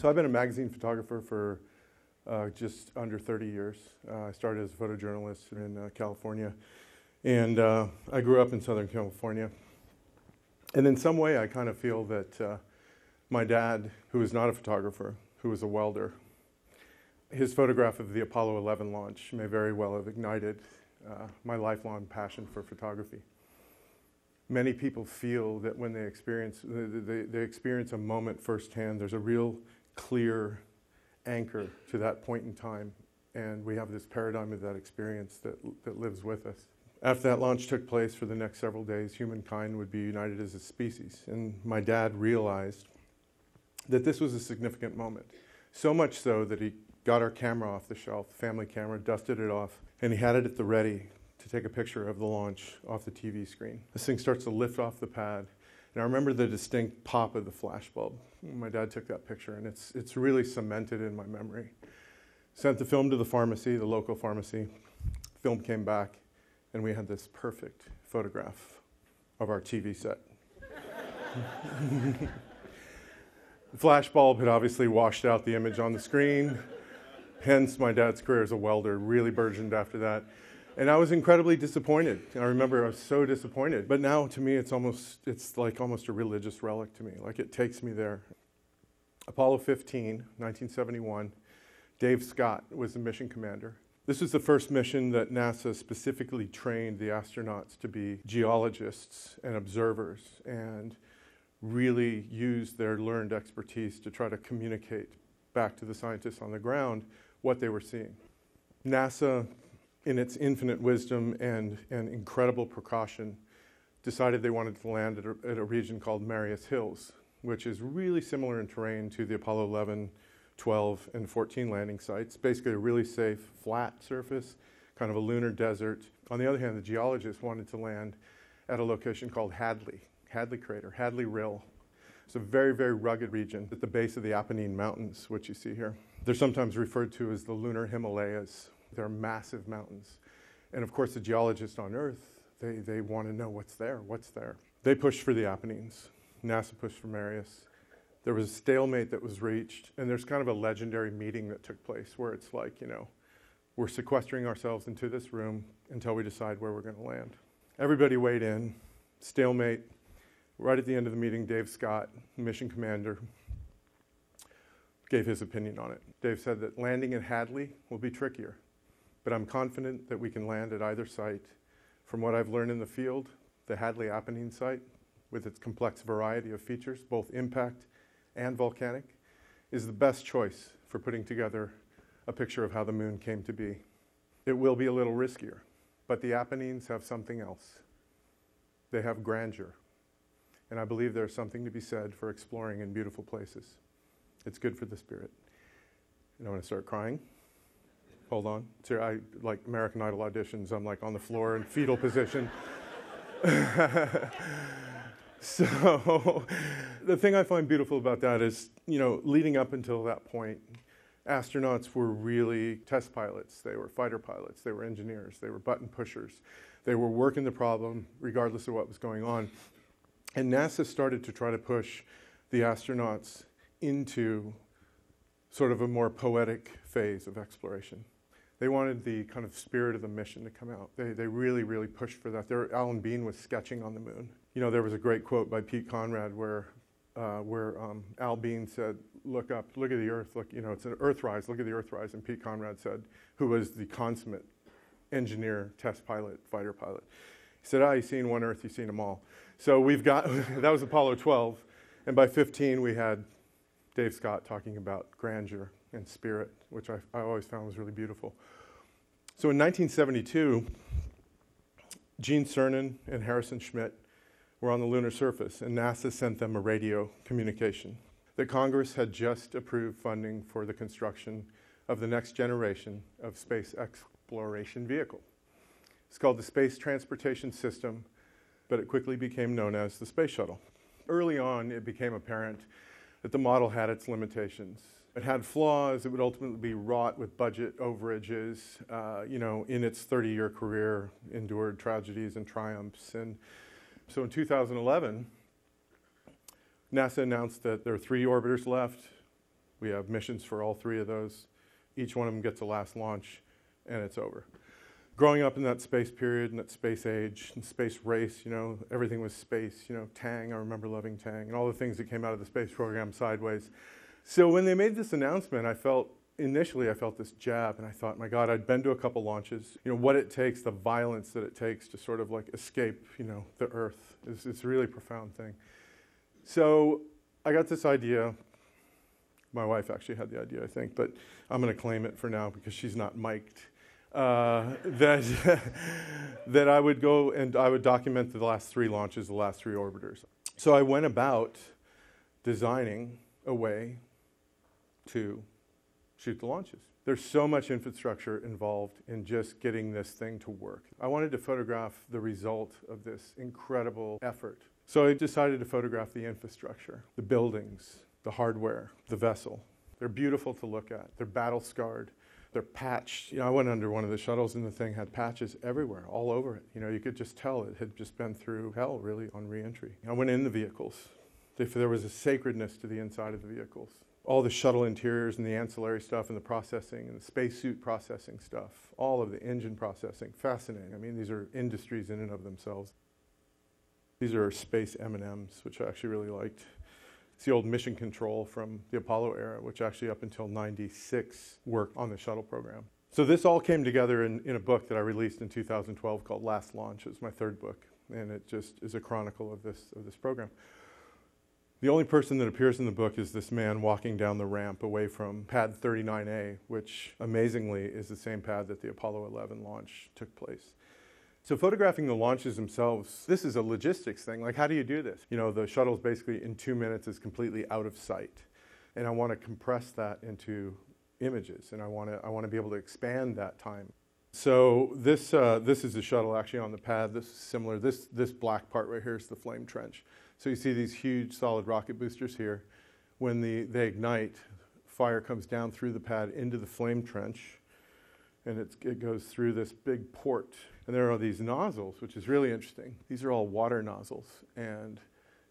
So I've been a magazine photographer for uh, just under 30 years. Uh, I started as a photojournalist in uh, California, and uh, I grew up in Southern California. And in some way, I kind of feel that uh, my dad, who was not a photographer, who was a welder, his photograph of the Apollo 11 launch may very well have ignited uh, my lifelong passion for photography. Many people feel that when they experience, they, they experience a moment firsthand, there's a real clear anchor to that point in time. And we have this paradigm of that experience that, that lives with us. After that launch took place for the next several days, humankind would be united as a species. And my dad realized that this was a significant moment. So much so that he got our camera off the shelf, family camera, dusted it off, and he had it at the ready to take a picture of the launch off the TV screen. This thing starts to lift off the pad, and I remember the distinct pop of the flashbulb. My dad took that picture, and it's, it's really cemented in my memory. Sent the film to the pharmacy, the local pharmacy. Film came back, and we had this perfect photograph of our TV set. the flashbulb had obviously washed out the image on the screen. Hence, my dad's career as a welder really burgeoned after that. And I was incredibly disappointed. I remember I was so disappointed. But now to me, it's almost, it's like almost a religious relic to me. Like it takes me there. Apollo 15, 1971, Dave Scott was the mission commander. This was the first mission that NASA specifically trained the astronauts to be geologists and observers and really use their learned expertise to try to communicate back to the scientists on the ground what they were seeing. NASA, in its infinite wisdom and, and incredible precaution, decided they wanted to land at a, at a region called Marius Hills, which is really similar in terrain to the Apollo 11, 12, and 14 landing sites. Basically, a really safe, flat surface, kind of a lunar desert. On the other hand, the geologists wanted to land at a location called Hadley, Hadley Crater, Hadley Rill. It's a very, very rugged region at the base of the Apennine Mountains, which you see here. They're sometimes referred to as the lunar Himalayas. They're massive mountains. And of course, the geologists on Earth, they, they want to know what's there, what's there. They pushed for the Apennines. NASA pushed for Marius. There was a stalemate that was reached, and there's kind of a legendary meeting that took place where it's like, you know, we're sequestering ourselves into this room until we decide where we're going to land. Everybody weighed in, stalemate. Right at the end of the meeting, Dave Scott, mission commander, gave his opinion on it. Dave said that landing at Hadley will be trickier, but I'm confident that we can land at either site. From what I've learned in the field, the Hadley Apennine site, with its complex variety of features, both impact and volcanic, is the best choice for putting together a picture of how the moon came to be. It will be a little riskier, but the Apennines have something else. They have grandeur. And I believe there's something to be said for exploring in beautiful places. It's good for the spirit. And I want to start crying. Hold on. So I like American Idol auditions. I'm like on the floor in fetal position. so the thing I find beautiful about that is, you know, leading up until that point, astronauts were really test pilots. They were fighter pilots. They were engineers. They were button pushers. They were working the problem regardless of what was going on. And NASA started to try to push the astronauts into sort of a more poetic phase of exploration. They wanted the kind of spirit of the mission to come out. They, they really, really pushed for that. There, Alan Bean was sketching on the moon. You know, there was a great quote by Pete Conrad where, uh, where um, Al Bean said, look up, look at the Earth, look, you know, it's an Earthrise, look at the Earthrise. And Pete Conrad said, who was the consummate engineer, test pilot, fighter pilot. He said, ah, you've seen one Earth, you've seen them all. So we've got, that was Apollo 12. And by 15, we had Dave Scott talking about grandeur and spirit, which I, I always found was really beautiful. So in 1972, Gene Cernan and Harrison Schmitt were on the lunar surface, and NASA sent them a radio communication that Congress had just approved funding for the construction of the next generation of space exploration vehicle. It's called the Space Transportation System, but it quickly became known as the Space Shuttle. Early on, it became apparent that the model had its limitations. It had flaws. It would ultimately be wrought with budget overages. Uh, you know, in its 30-year career, endured tragedies and triumphs. And so in 2011, NASA announced that there are three orbiters left. We have missions for all three of those. Each one of them gets a last launch, and it's over. Growing up in that space period and that space age and space race, you know, everything was space. You know, Tang, I remember loving Tang, and all the things that came out of the space program sideways. So when they made this announcement, I felt initially I felt this jab, and I thought, my God, I'd been to a couple launches. You know, what it takes, the violence that it takes to sort of like escape, you know, the Earth is it's a really profound thing. So I got this idea. My wife actually had the idea, I think, but I'm going to claim it for now because she's not mic'd. Uh, that that I would go and I would document the last three launches, the last three orbiters. So I went about designing a way to shoot the launches. There's so much infrastructure involved in just getting this thing to work. I wanted to photograph the result of this incredible effort. So I decided to photograph the infrastructure, the buildings, the hardware, the vessel. They're beautiful to look at. They're battle scarred. They're patched. You know, I went under one of the shuttles and the thing had patches everywhere, all over it. You know, you could just tell it had just been through hell, really, on reentry. I went in the vehicles. There was a sacredness to the inside of the vehicles all the shuttle interiors and the ancillary stuff and the processing and the spacesuit processing stuff, all of the engine processing, fascinating. I mean, these are industries in and of themselves. These are space M&Ms, which I actually really liked. It's the old mission control from the Apollo era, which actually up until 96 worked on the shuttle program. So this all came together in, in a book that I released in 2012 called Last Launch. It was my third book, and it just is a chronicle of this, of this program. The only person that appears in the book is this man walking down the ramp away from pad 39A, which amazingly is the same pad that the Apollo 11 launch took place. So photographing the launches themselves, this is a logistics thing. Like, how do you do this? You know, the shuttle's basically in two minutes is completely out of sight. And I want to compress that into images, and I want to, I want to be able to expand that time. So this, uh, this is the shuttle actually on the pad. This is similar. This, this black part right here is the flame trench. So you see these huge solid rocket boosters here. When the, they ignite, fire comes down through the pad into the flame trench, and it goes through this big port. And there are these nozzles, which is really interesting. These are all water nozzles. And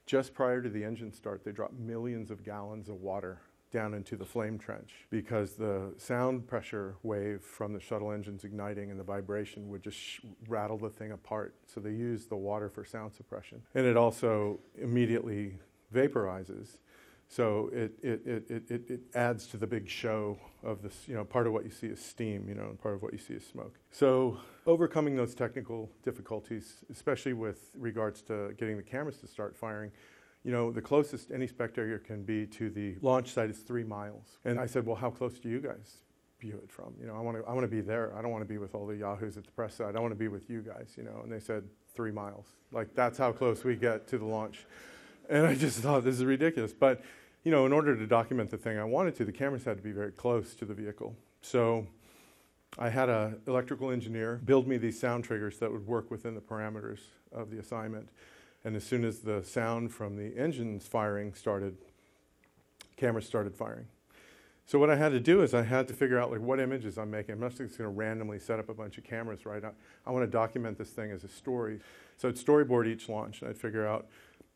just prior to the engine start, they drop millions of gallons of water down into the flame trench because the sound pressure wave from the shuttle engines igniting and the vibration would just sh- rattle the thing apart. So they use the water for sound suppression. And it also immediately vaporizes. So it, it, it, it, it adds to the big show of this, you know, part of what you see is steam, you know, and part of what you see is smoke. So overcoming those technical difficulties, especially with regards to getting the cameras to start firing, you know, the closest any spectator can be to the launch site is three miles. And I said, well, how close do you guys view it from? You know, I want to, I want to be there. I don't want to be with all the yahoos at the press side. I want to be with you guys, you know. And they said, three miles. Like, that's how close we get to the launch. And I just thought, this is ridiculous. But, you know, in order to document the thing I wanted to, the cameras had to be very close to the vehicle. So I had an electrical engineer build me these sound triggers that would work within the parameters of the assignment. And as soon as the sound from the engines firing started, cameras started firing. So what I had to do is I had to figure out like what images I'm making. I'm not just going to randomly set up a bunch of cameras, right? I, I want to document this thing as a story. So I'd storyboard each launch, and I'd figure out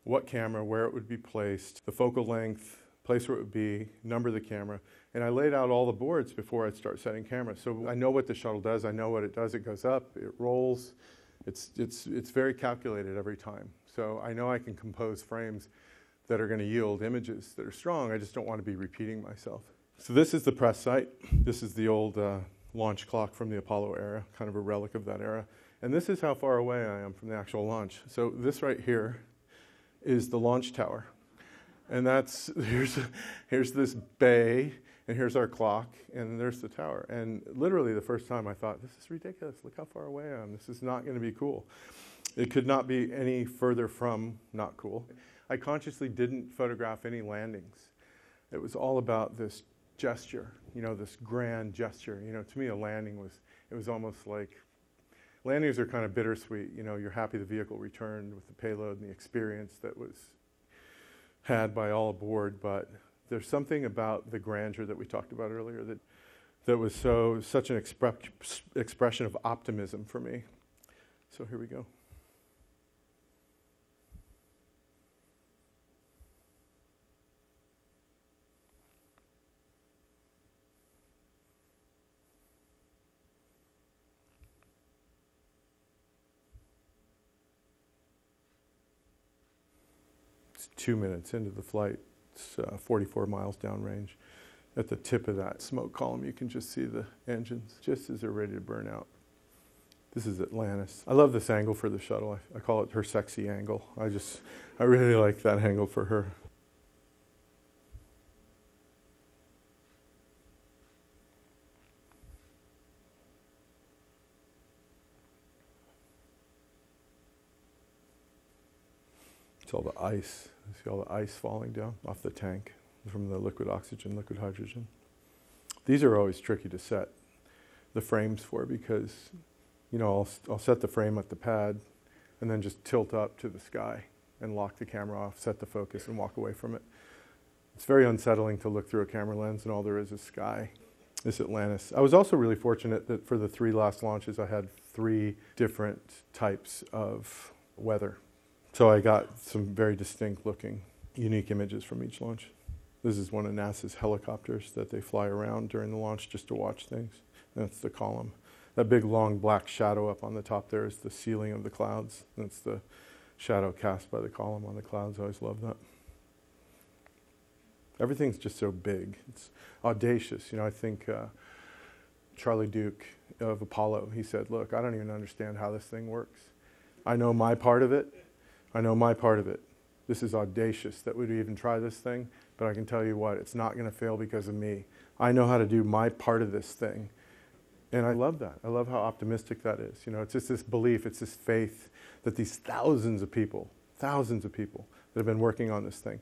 what camera, where it would be placed, the focal length, place where it would be, number the camera, and I laid out all the boards before I'd start setting cameras. So I know what the shuttle does. I know what it does. It goes up, it rolls. It's it's it's very calculated every time. So I know I can compose frames that are going to yield images that are strong. I just don't want to be repeating myself. So this is the press site. This is the old uh, launch clock from the Apollo era, kind of a relic of that era. And this is how far away I am from the actual launch. So this right here is the launch tower. And that's, here's, here's this bay, and here's our clock, and there's the tower. And literally the first time I thought, this is ridiculous. Look how far away I am. This is not going to be cool. It could not be any further from not cool. I consciously didn't photograph any landings. It was all about this gesture, you know, this grand gesture. You know, to me, a landing was, it was almost like, landings are kind of bittersweet. You know, you're happy the vehicle returned with the payload and the experience that was had by all aboard, but there's something about the grandeur that we talked about earlier that, that was so, such an expre- expression of optimism for me. So here we go. It's two minutes into the flight. It's uh, 44 miles downrange. At the tip of that smoke column, you can just see the engines just as they're ready to burn out. This is Atlantis. I love this angle for the shuttle. I, I call it her sexy angle. I just, I really like that angle for her. All the ice. You see all the ice falling down off the tank from the liquid oxygen, liquid hydrogen. These are always tricky to set the frames for because, you know, I'll, I'll set the frame at the pad and then just tilt up to the sky and lock the camera off, set the focus, and walk away from it. It's very unsettling to look through a camera lens and all there is is sky. This Atlantis. I was also really fortunate that for the three last launches, I had three different types of weather. So I got some very distinct looking, unique images from each launch. This is one of NASA's helicopters that they fly around during the launch just to watch things. That's the column. That big long black shadow up on the top there is the ceiling of the clouds. That's the shadow cast by the column on the clouds. I always love that. Everything's just so big. It's audacious. You know, I think uh, Charlie Duke of Apollo, he said, look, I don't even understand how this thing works. I know my part of it. I know my part of it. This is audacious that we'd even try this thing, but I can tell you what, it's not going to fail because of me. I know how to do my part of this thing. And I love that. I love how optimistic that is. You know, it's just this belief, it's this faith that these thousands of people, thousands of people that have been working on this thing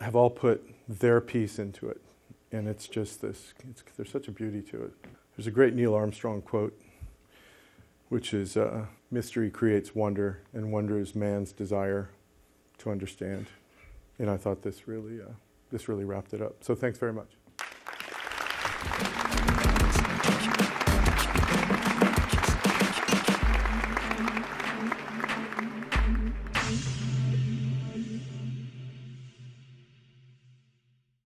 have all put their piece into it. And it's just this, it's, there's such a beauty to it. There's a great Neil Armstrong quote, which is uh, Mystery creates wonder, and wonder is man's desire to understand. And I thought this really, uh, this really wrapped it up. So thanks very much.